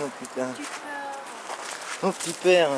Oh putain. Tu pleures. Oh petit père.